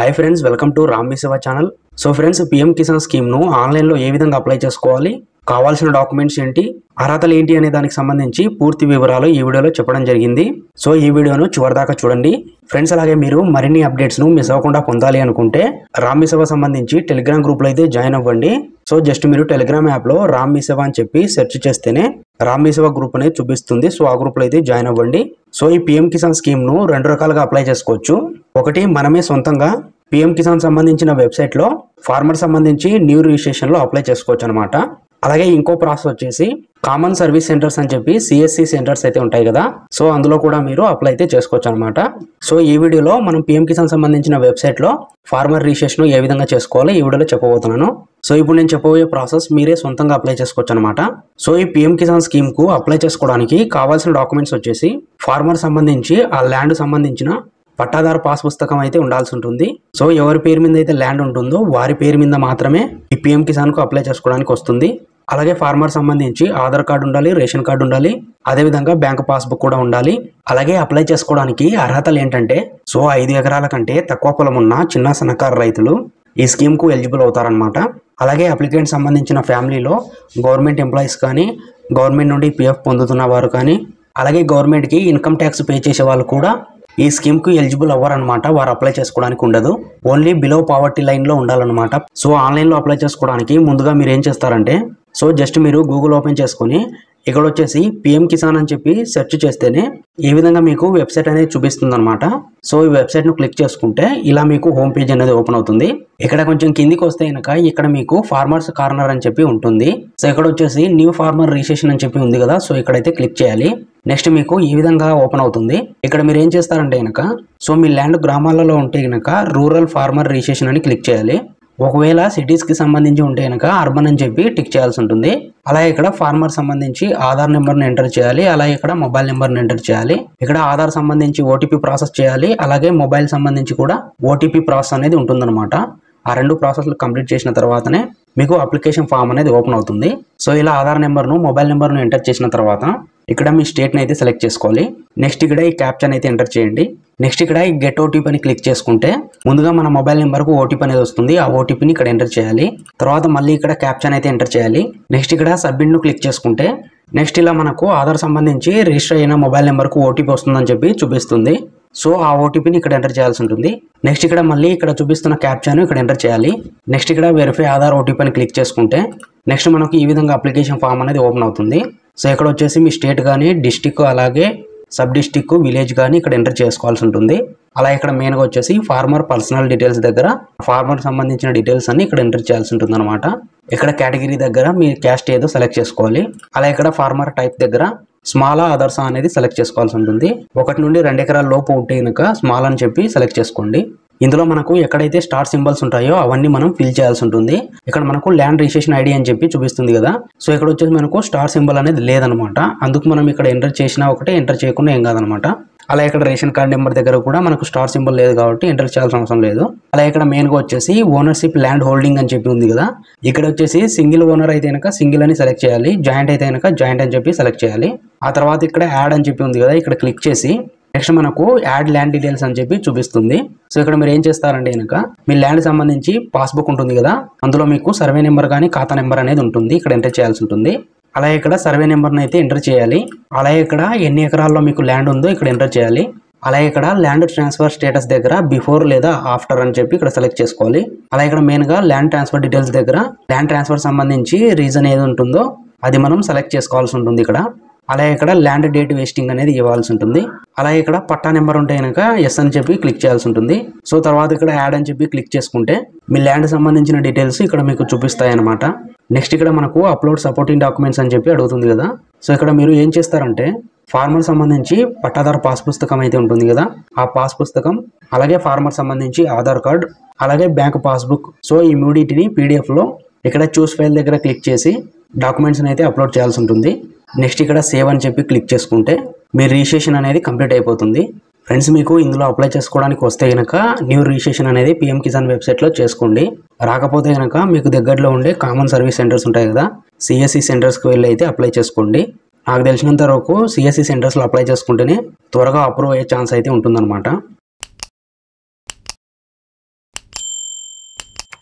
Hi friends welcome to Ram Seva channel so friends PM Kisan స్కీమ్ను ఆన్లైన్లో ఏ విధంగా apply చేసుకోవాలి? కావాల్సిన డాక్యుమెంట్స్ ఏంటి? అర్హతలు ఏంటి అనే దానికి సంబంధించి పూర్తి వివరాలు ఈ వీడియోలో చెప్పడం జరిగింది. సో ఈ వీడియోను చివరిదాకా చూడండి. ఫ్రెండ్స్ అలాగే మీరు మరిన్ని అప్డేట్స్ను మిస్ అవ్వకుండా పొందాలి అనుకుంటే రామ్ సేవ సంబంధించి టెలిగ్రామ్ గ్రూప్లో అయితే జాయిన్ అవ్వండి. సో జస్ట్ మీరు టెలిగ్రామ్ యాప్లో రామ్ సేవ అని చెప్పి సెర్చ్ చేస్తేనే రామ్ సేవ గ్రూప్ అనేది చూపిస్తుంది. సో ఆ గ్రూప్లో అయితే జాయిన్ అవ్వండి. సో ఈ పిఎం కిసాన్ స్కీమ్ను రెండు రకాలుగా అప్లై చేసుకోవచ్చు. ఒకటి మనమే సొంతంగా పిఎం కిసాన్ సంబంధించిన వెబ్సైట్లో ఫార్మర్ సంబంధించి న్యూ రిజిస్ట్రేషన్లో అప్లై చేసుకోవచ్చు అనమాట అలాగే ఇంకో ప్రాసెస్ వచ్చేసి కామన్ సర్వీస్ సెంటర్స్ అని చెప్పి సిఎస్సి సెంటర్స్ అయితే ఉంటాయి కదా. సో అందులో కూడా మీరు అప్లై అయితే చేసుకోవచ్చు అనమాట సో ఈ వీడియోలో మనం పిఎం కిసాన్ సంబంధించిన వెబ్సైట్లో ఫార్మర్ రిజిస్ట్రేషన్ ఏ విధంగా చేసుకోవాలో ఈ వీడియోలో చెప్పబోతున్నాను. సో ఇప్పుడు నేను చెప్పబోయే ప్రాసెస్ మీరే సొంతంగా అప్లై చేసుకోవచ్చు అనమాట సో ఈ పిఎం కిసాన్ స్కీమ్కు అప్లై చేసుకోవడానికి కావాల్సిన డాక్యుమెంట్స్ వచ్చేసి ఫార్మర్ సంబంధించి ఆ ల్యాండ్ సంబంధించిన పట్టాదారు పాస్ పుస్తకం అయితే ఉండాల్సి ఉంటుంది. సో ఎవరి పేరు మీద అయితే ల్యాండ్ ఉంటుందో వారి పేరు మీద మాత్రమే ఈ పిఎం కిసాన్కు అప్లై చేసుకోవడానికి వస్తుంది. అలాగే ఫార్మర్ సంబంధించి ఆధార్ కార్డు ఉండాలి రేషన్ కార్డు ఉండాలి అదేవిధంగా బ్యాంక్ పాస్బుక్ కూడా ఉండాలి. అలాగే అప్లై చేసుకోవడానికి అర్హతలు ఏంటంటే సో ఐదు ఎకరాల కంటే తక్కువ పొలం ఉన్న చిన్న సన్నకారు రైతులు ఈ స్కీమ్కు ఎలిజిబుల్ అవుతారనమాట అలాగే అప్లికెంట్ సంబంధించిన ఫ్యామిలీలో గవర్నమెంట్ ఎంప్లాయీస్ కానీ గవర్నమెంట్ నుండి పిఎఫ్ పొందుతున్న వారు కానీ అలాగే గవర్నమెంట్కి ఇన్కమ్ ట్యాక్స్ పే చేసే వాళ్ళు కూడా ఈ స్కీమ్కి ఎలిజిబుల్ అవ్వరనమాట వారు అప్లై చేసుకోవడానికి ఉండదు. ఓన్లీ బిలో పావర్టీ లైన్లో ఉండాలన్నమాట. సో ఆన్లైన్లో అప్లై చేసుకోవడానికి ముందుగా మీరు ఏం చేస్తారంటే సో జస్ట్ మీరు గూగుల్ ఓపెన్ చేసుకొని ఇక్కడ వచ్చేసి పిఎం కిసాన్ అని చెప్పి సెర్చ్ చేస్తేనే ఈ విధంగా మీకు వెబ్సైట్ అనేది చూపిస్తుంది అనమాట సో ఈ వెబ్సైట్ను క్లిక్ చేసుకుంటే ఇలా మీకు హోమ్ పేజ్ అనేది ఓపెన్ అవుతుంది. ఇక్కడ కొంచెం కిందికి వస్తే కనుక ఇక్కడ మీకు ఫార్మర్స్ కార్నర్ అని చెప్పి ఉంటుంది. సో ఇక్కడ వచ్చేసి న్యూ ఫార్మర్ రిజిస్ట్రేషన్ అని చెప్పి ఉంది కదా. సో ఇక్కడైతే క్లిక్ చేయాలి. నెక్స్ట్ మీకు ఈ విధంగా ఓపెన్ అవుతుంది. ఇక్కడ మీరు ఏం చేస్తారంటే కనుక సో మీ ల్యాండ్ గ్రామాలలో ఉంటే కనుక రూరల్ ఫార్మర్ రిజిస్ట్రేషన్ అని క్లిక్ చేయాలి. ఒకవేళ సిటీస్కి సంబంధించి ఉంటే కనుక అర్బన్ అని చెప్పి టిక్ చేయాల్సి ఉంటుంది. అలాగే ఇక్కడ ఫార్మర్ సంబంధించి ఆధార్ నెంబర్ని ఎంటర్ చేయాలి. అలాగే ఇక్కడ మొబైల్ నెంబర్ని ఎంటర్ చేయాలి. ఇక్కడ ఆధార్ సంబంధించి ఓటీపీ ప్రాసెస్ చేయాలి. అలాగే మొబైల్ సంబంధించి కూడా ఓటీపీ ప్రాసెస్ అనేది ఉంటుందన్నమాట. ఆ రెండు ప్రాసెస్లు కంప్లీట్ చేసిన తర్వాతనే మీకు అప్లికేషన్ ఫామ్ అనేది ఓపెన్ అవుతుంది. సో ఇలా ఆధార్ నెంబర్ను మొబైల్ నెంబర్ను ఎంటర్ చేసిన తర్వాత ఇక్కడ మీ స్టేట్ని అయితే సెలెక్ట్ చేసుకోవాలి. నెక్స్ట్ ఇక్కడ ఈ క్యాప్చన్ అయితే ఎంటర్ చేయండి. నెక్స్ట్ ఇక్కడ ఈ గెట్ ఓటీపీ అని క్లిక్ చేసుకుంటే ముందుగా మన మొబైల్ నెంబర్కు ఓటీపీ అనేది వస్తుంది. ఆ ఓటీపీని ఇక్కడ ఎంటర్ చేయాలి. తర్వాత మళ్ళీ ఇక్కడ క్యాప్చన్ అయితే ఎంటర్ చేయాలి. నెక్స్ట్ ఇక్కడ సబ్మిట్ను క్లిక్ చేసుకుంటే నెక్స్ట్ ఇలా మనకు ఆధార్ సంబంధించి రిజిస్టర్ అయిన మొబైల్ నెంబర్కు ఓటీపీ వస్తుందని చెప్పి చూపిస్తుంది. సో ఆ ఓటీపీని ఇక్కడ ఎంటర్ చేయాల్సి ఉంటుంది. నెక్స్ట్ ఇక్కడ మళ్ళీ ఇక్కడ చూపిస్తున్న క్యాప్చాను ఇక్కడ ఎంటర్ చేయాలి. నెక్స్ట్ ఇక్కడ వెరిఫై ఆధార్ ఓటీపీ అని క్లిక్ చేసుకుంటే నెక్స్ట్ మనకు ఈ విధంగా అప్లికేషన్ ఫామ్ అనేది ఓపెన్ అవుతుంది. సో ఇక్కడ వచ్చేసి మీ స్టేట్ కానీ డిస్టిక్ అలాగే సబ్ డిస్టిక్ విలేజ్ కానీ ఇక్కడ ఎంటర్ చేసుకోవాల్సి ఉంటుంది. అలా ఇక్కడ మెయిన్గా వచ్చేసి ఫార్మర్ పర్సనల్ డీటెయిల్స్ దగ్గర ఫార్మర్ సంబంధించిన డీటెయిల్స్ అన్ని ఇక్కడ ఎంటర్ చేయాల్సి ఉంటుంది అనమాట ఇక్కడ కేటగిరీ దగ్గర మీ క్యాస్ట్ ఏదో సెలెక్ట్ చేసుకోవాలి. అలా ఇక్కడ ఫార్మర్ టైప్ దగ్గర స్మాల్ అదర్స్ అనేది సెలెక్ట్ చేసుకోవాల్సి ఉంటుంది. ఒకటి నుండి రెండు ఎకరాల లోపు ఉంటే కనుక స్మాల్ అని చెప్పి సెలెక్ట్ చేసుకోండి. ఇందులో మనకు ఎక్కడైతే స్టార్ సింబల్స్ ఉంటాయో అవన్నీ మనం ఫిల్ చేయాల్సి ఉంటుంది. ఇక్కడ మనకు ల్యాండ్ రిజిస్ట్రేషన్ ఐడి అని చెప్పి చూపిస్తుంది కదా. సో ఇక్కడ వచ్చేసి మనకు స్టార్ సింబల్ అనేది లేదనమాట. అందుకు మనం ఇక్కడ ఎంటర్ చేసినా ఒకటే ఎంటర్ చేయకుండా ఏం కాదనమాట. అలా ఇక్కడ రేషన్ కార్డ్ నెంబర్ దగ్గర కూడా మనకు స్టార్ సింబల్ లేదు కాబట్టి ఎంటర్ చేయాల్సిన అవసరం లేదు. అలా ఇక్కడ మెయిన్గా వచ్చేసి ఓనర్షిప్ ల్యాండ్ హోల్డింగ్ అని చెప్పి ఉంది కదా. ఇక్కడ వచ్చేసి సింగిల్ ఓనర్ అయితే కనుక సింగిల్ అని సెలెక్ట్ చేయాలి. జాయింట్ అయితే కనుక జాయింట్ అని చెప్పి సెలెక్ట్ చేయాలి. ఆ తర్వాత ఇక్కడ యాడ్ అని చెప్పి ఉంది కదా ఇక్కడ క్లిక్ చేసి నెక్స్ట్ మనకు యాడ్ ల్యాండ్ డీటెయిల్స్ అని చెప్పి చూపిస్తుంది. సో ఇక్కడ మీరు ఏం చేస్తారంటే కనుక మీ ల్యాండ్ సంబంధించి పాస్బుక్ ఉంటుంది కదా అందులో మీకు సర్వే నెంబర్ కానీ ఖాతా నెంబర్ అనేది ఉంటుంది ఇక్కడ ఎంటర్ చేయాల్సి ఉంటుంది. అలాగే ఇక్కడ సర్వే నెంబర్ని అయితే ఎంటర్ చేయాలి. అలాగే ఇక్కడ ఎన్ని ఎకరాల్లో మీకు ల్యాండ్ ఉందో ఇక్కడ ఎంటర్ చేయాలి. అలాగే ఇక్కడ ల్యాండ్ ట్రాన్స్ఫర్ స్టేటస్ దగ్గర బిఫోర్ లేదా ఆఫ్టర్ అని చెప్పి ఇక్కడ సెలెక్ట్ చేసుకోవాలి. అలాగే ఇక్కడ మెయిన్గా ల్యాండ్ ట్రాన్స్ఫర్ డీటెయిల్స్ దగ్గర ల్యాండ్ ట్రాన్స్ఫర్ సంబంధించి రీజన్ ఏది ఉంటుందో అది మనం సెలెక్ట్ చేసుకోవాల్సి ఉంటుంది ఇక్కడ. అలాగే ఇక్కడ ల్యాండ్ డేట్ వేస్టింగ్ అనేది ఇవ్వాల్సి ఉంటుంది. అలాగే ఇక్కడ పట్టా నెంబర్ ఉంటే కనుక ఎస్ అని చెప్పి క్లిక్ చేయాల్సి ఉంటుంది. సో తర్వాత ఇక్కడ యాడ్ అని చెప్పి క్లిక్ చేసుకుంటే మీ ల్యాండ్ సంబంధించిన డీటెయిల్స్ ఇక్కడ మీకు చూపిస్తాయి అనమాట నెక్స్ట్ ఇక్కడ మనకు అప్లోడ్ సపోర్టింగ్ డాక్యుమెంట్స్ అని చెప్పి అడుగుతుంది కదా. సో ఇక్కడ మీరు ఏం చేస్తారంటే ఫార్మర్ సంబంధించి పట్టాదారు పాస్ పుస్తకం అయితే ఉంటుంది కదా. ఆ పాస్ పుస్తకం అలాగే ఫార్మర్ సంబంధించి ఆధార్ కార్డ్ అలాగే బ్యాంక్ పాస్బుక్. సో ఈ మూడింటిని పీడిఎఫ్లో ఇక్కడ చూస్ ఫైల్ దగ్గర క్లిక్ చేసి డాక్యుమెంట్స్ని అయితే అప్లోడ్ చేయాల్సి ఉంటుంది. నెక్స్ట్ ఇక్కడ సేవ్ అని చెప్పి క్లిక్ చేసుకుంటే మీ రిజిస్ట్రేషన్ అనేది కంప్లీట్ అయిపోతుంది. ఫ్రెండ్స్ మీకు ఇందులో అప్లై చేసుకోవడానికి వస్తే కనుక న్యూ రిజిస్ట్రేషన్ అనేది పిఎం కిసాన్ వెబ్సైట్లో చేసుకోండి. రాకపోతే కనుక మీకు దగ్గరలో ఉండే కామన్ సర్వీస్ సెంటర్స్ ఉంటాయి కదా సిఎస్సి సెంటర్స్కి వెళ్ళి అయితే అప్లై చేసుకోండి. నాకు తెలిసినంత వరకు సిఎస్సి సెంటర్స్లో అప్లై చేసుకుంటేనే త్వరగా అప్రూవ్ అయ్యే ఛాన్స్ అయితే ఉంటుందన్నమాట.